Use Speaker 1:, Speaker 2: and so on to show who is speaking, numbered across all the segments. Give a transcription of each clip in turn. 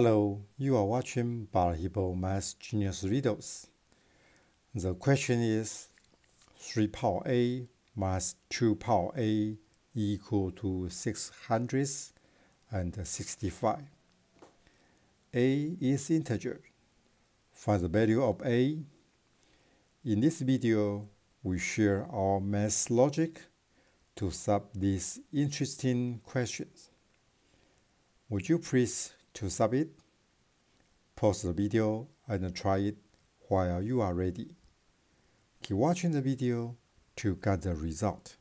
Speaker 1: Hello, you are watching Balahippo Math Genius Riddles. The question is 3 power a minus 2 power a equal to 665. a is integer. Find the value of a. In this video, we share our math logic to solve these interesting questions. Would you please to solve it? Pause the video and try it while you are ready. Keep watching the video to get the result.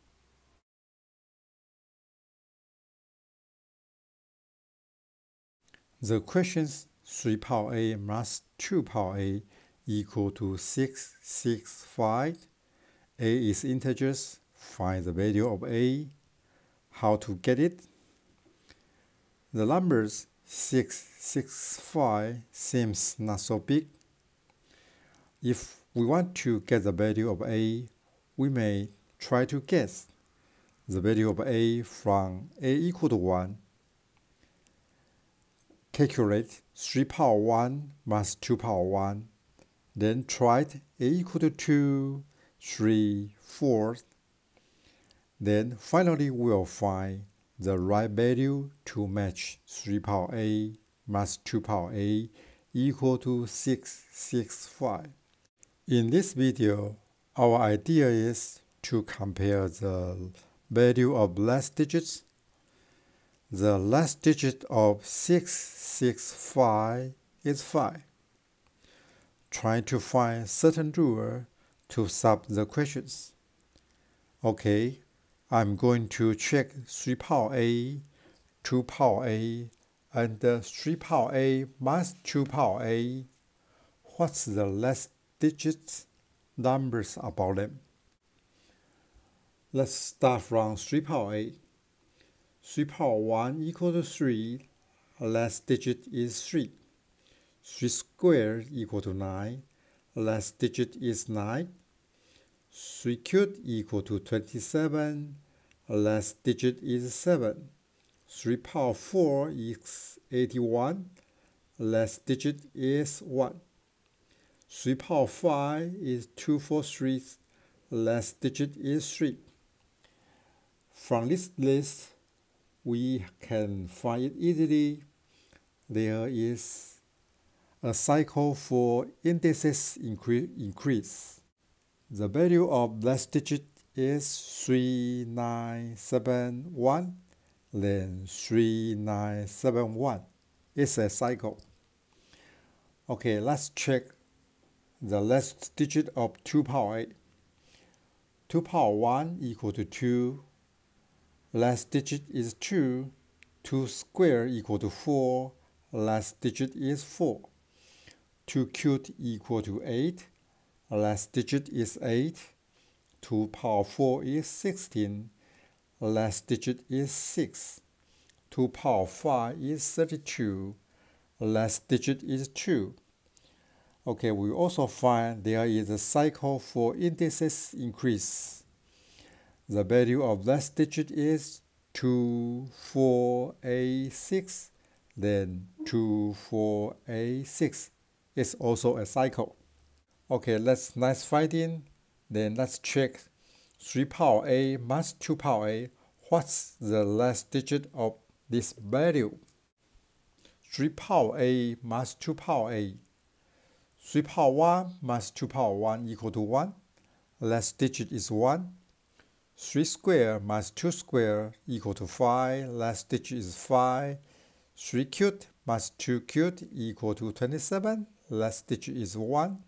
Speaker 1: The questions 3 power a minus 2 power a equal to 665. a is integers. Find the value of a. How to get it? The numbers 665 seems not so big. If we want to get the value of a, we may try to guess the value of a from a equal to 1. Calculate 3 power 1 minus 2 power 1. Then try a equal to 2, 3, 4. Then finally we'll find the right value to match 3 power a minus 2 power a equal to 665. In this video, our idea is to compare the value of last digits. The last digit of 665 is 5. Try to find certain rule to solve the questions. Okay, I'm going to check 3 power a, 2 power a, and 3 power a minus 2 power a. What's the last digits numbers about them? Let's start from 3 power a. 3 power 1 equal to 3. Last digit is 3. 3 squared equal to 9. Last digit is 9. 3 cubed equal to 27. Last digit is 7. 3 power 4 is 81. Last digit is 1. 3 power 5 is 243. Last digit is 3. From this list, we can find it easily. There is a cycle for indices increase. The value of last digit is 3971, then 3971. It's a cycle. Okay, let's check the last digit of 2 power 8. 2 power 1 equal to 2. Last digit is 2. 2 square equal to 4. Last digit is 4. 2 cubed equal to 8. Last digit is 8. 2 power 4 is 16. Last digit is 6. 2 power 5 is 32. Last digit is 2. Okay, we also find there is a cycle for indices increase. The value of last digit is 2, 4, A, 6. Then 2, 4, A, 6 is also a cycle. Okay, let's nice fighting. Then let's check 3 power a minus 2 power a. What's the last digit of this value? 3 power a minus 2 power a. 3 power 1 minus 2 power 1 equal to 1. Last digit is 1. 3 square minus 2 square equal to 5. Last digit is 5. 3 cubed minus 2 cubed equal to 27. Last digit is 1.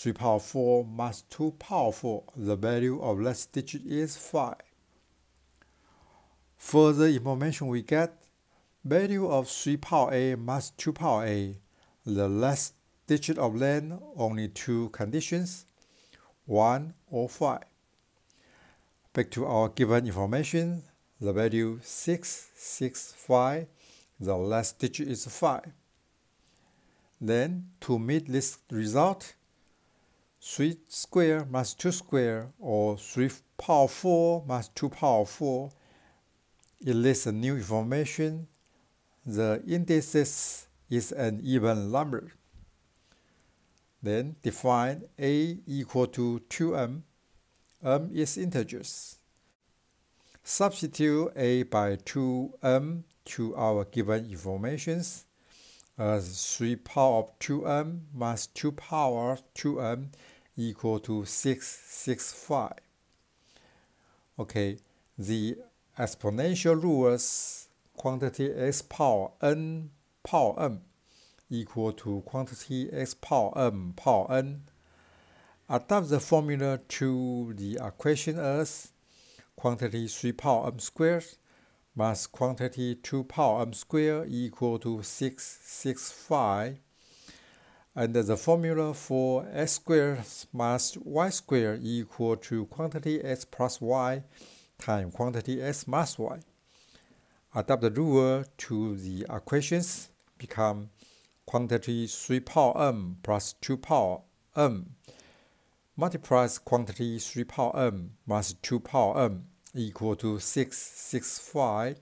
Speaker 1: 3 power 4 minus 2 power 4. The value of last digit is 5. Further information we get, value of 3 power a minus 2 power a. The last digit of length only two conditions, 1 or 5. Back to our given information, the value 6, 6, 5, the last digit is 5. Then, to meet this result, 3 square minus 2 square or 3 power 4 minus 2 power 4 it lists a new information the indices is an even number. Then define a equal to 2m. m is integers. Substitute a by 2m to our given informations as 3 power of 2m minus 2 power 2m equal to 665. Okay, the exponential rules quantity x power n power m equal to quantity x power m power n. Adapt the formula to the equation as quantity 3 power m squared mass quantity 2 power m squared equal to 665 and the formula for x squared minus y squared equal to quantity x plus y times quantity x minus y. Adapt the rule to the equations become quantity 3 power m plus 2 power m multiplies quantity 3 power m minus 2 power m equal to 665.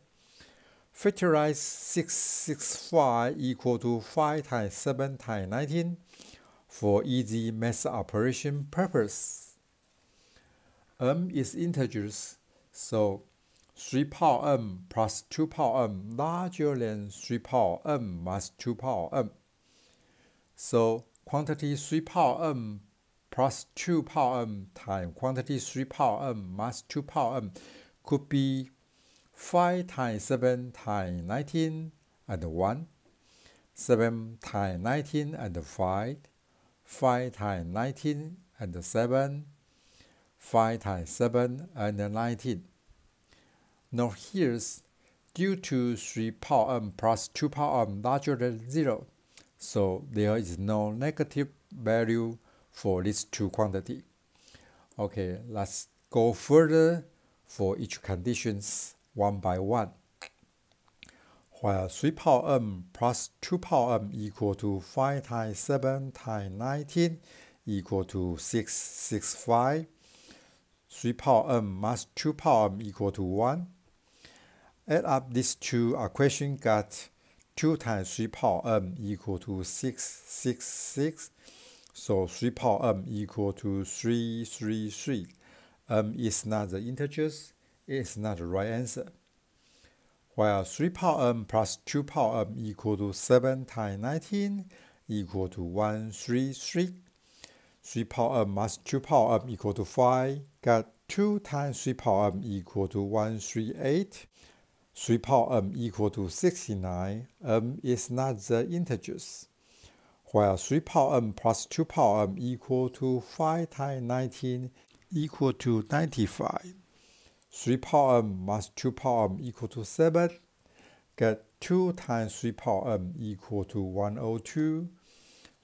Speaker 1: Factorize 665 equal to 5 times 7 times 19 for easy math operation purpose. m is integers, so 3 power m plus 2 power m larger than 3 power m minus 2 power m. So quantity 3 power m plus 2 power m times quantity 3 power m minus 2 power m could be 5 times 7 times 19 and 1, 7 times 19 and 5, 5 times 19 and 7, 5 times 7 and 19. Now here's due to 3 power m plus 2 power m larger than 0, so there is no negative value for these two quantity. Okay, let's go further for each conditions one by one. While 3 power m plus 2 power m equal to 5 times 7 times 19 equal to 665. 3 power m minus 2 power m equal to 1. Add up these two equations got 2 times 3 power m equal to 666 so 3 power m equal to 333. m is not the integers, is not the right answer. While 3 power m plus 2 power m equal to 7 times 19 equal to 133. 3 power m minus 2 power m equal to 5. Got 2 times 3 power m equal to 138. 3 power m equal to 69. m is not the integers where 3 power m plus 2 power m equal to 5 times 19 equal to 95. 3 power m minus 2 power m equal to 7. Get 2 times 3 power m equal to 102.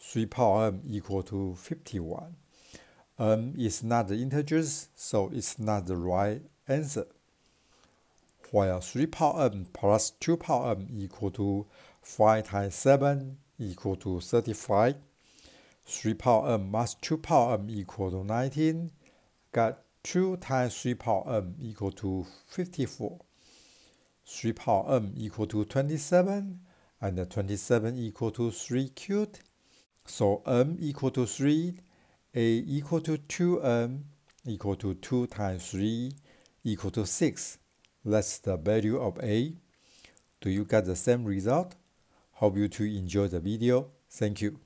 Speaker 1: 3 power m equal to 51. m is not the integers, so it's not the right answer. While 3 power m plus 2 power m equal to 5 times 7 equal to 35. 3 power m minus 2 power m equal to 19. Got 2 times 3 power m equal to 54. 3 power m equal to 27 and 27 equal to 3 cubed. So m equal to 3, a equal to 2m equal to 2 times 3 equal to 6. That's the value of a. Do you get the same result? Hope you to enjoy the video. Thank you.